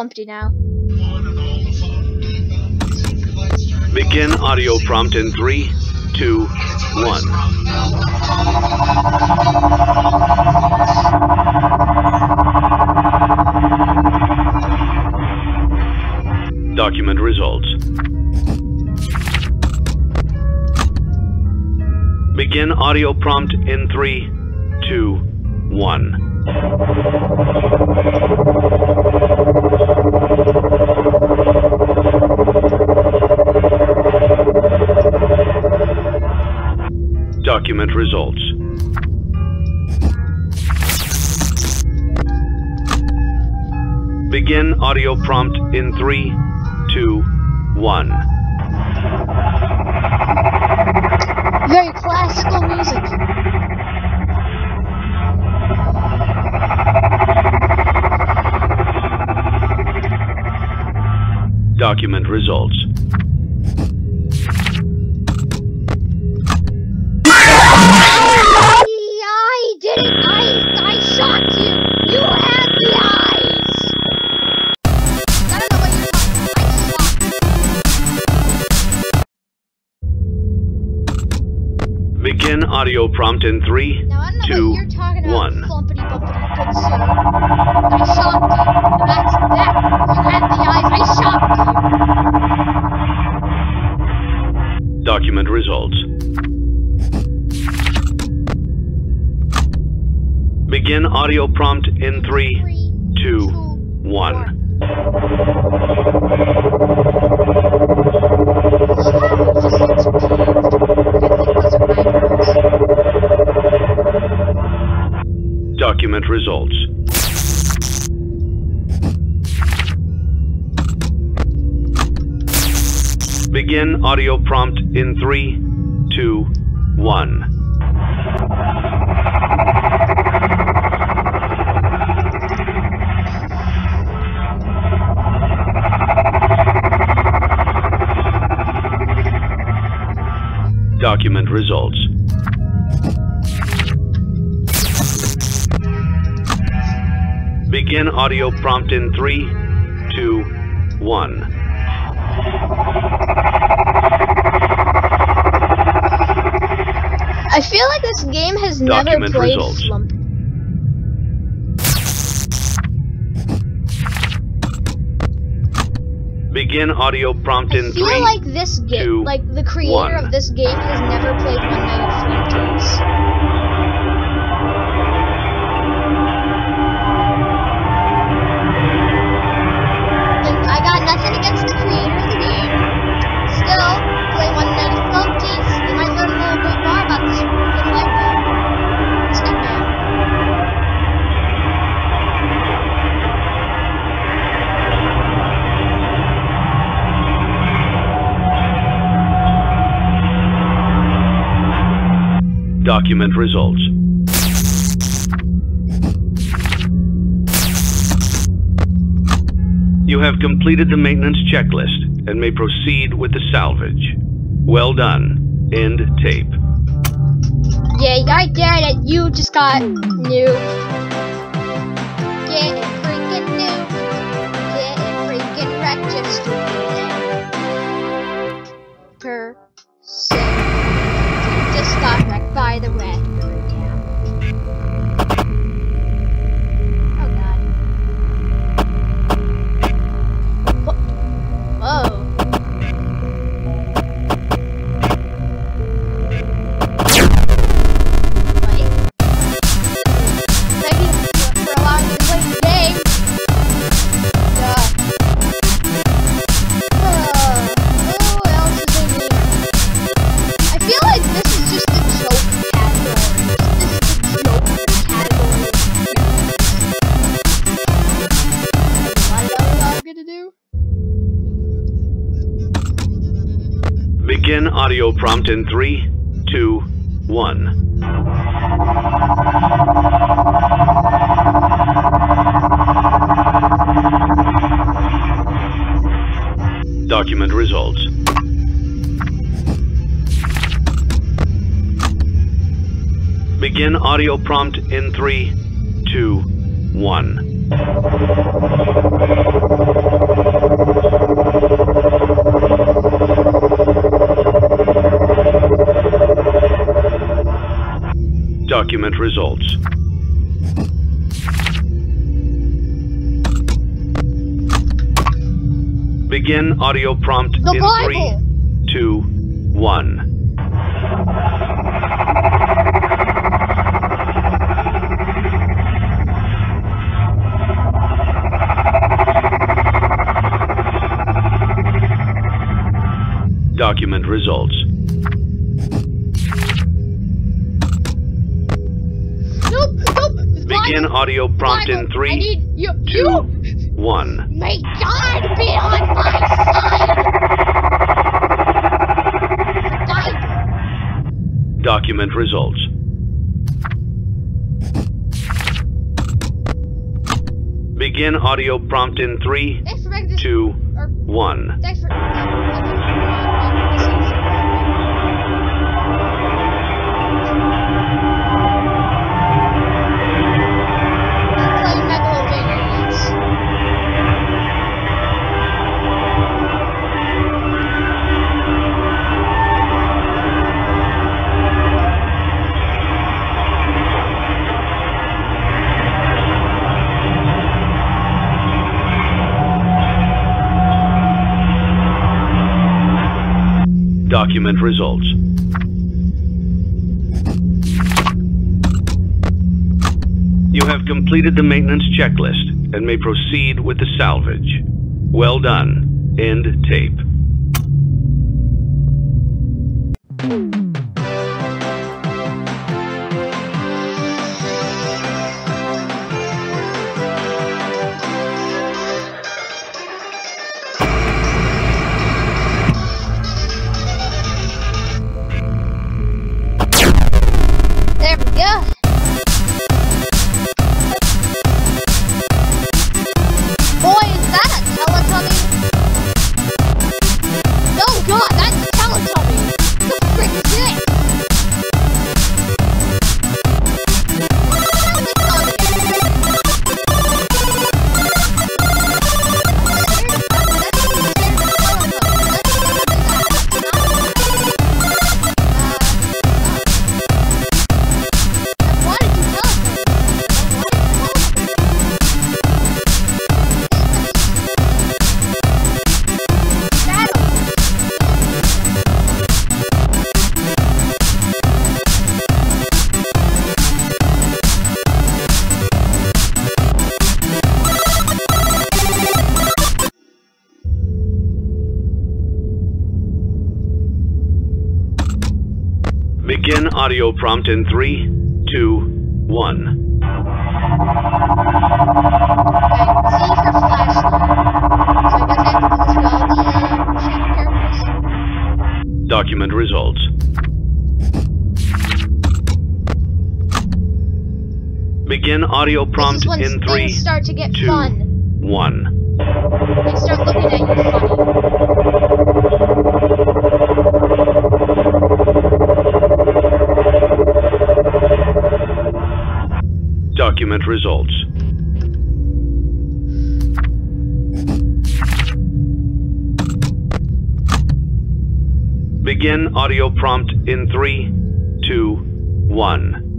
flumpty now. Begin audio prompt in three, two, one. Document results. Begin audio prompt in three, two, one. Audio prompt in three, two, one. Very classical music. Document results. I didn't. I I shot you. Begin audio prompt in three, Now I don't know two, you're talking about. one. Flumpity bumpity good sir. I shot you. That's that. You had the eyes. I shot you. Document results. Begin audio prompt in three, Three, two, two, one. Document Begin audio prompt in three, two, one. Document results. Begin audio prompt in three, two, one. I feel like this game has never Document played results. Flump. Begin audio prompt in I feel three, like this game, two, like the creator one. of this game has never played One Night at Flumpty's. Document results. You have completed the maintenance checklist and may proceed with the salvage. Well done. End tape. Yeah, I get it. You just got new. Audio prompt in three, two, one. Document results. Begin audio prompt in three, two, one. Results. Begin audio prompt The in Bible. three, two, one. Document results. Begin audio prompt in three, you. two, You. one. May God be on my side. Bible. Document results. Begin audio prompt in three, Thanks for making this. two, Or, one. Document results. You have completed the maintenance checklist and may proceed with the salvage. Well done. End tape. Audio prompt in three, two, one. Okay, Z for flashlight. So I guess I have to go through all the shadow characters. Document results. Begin audio prompt this is when in three, start to get two, fun. one. Begin audio prompt in three, two, one.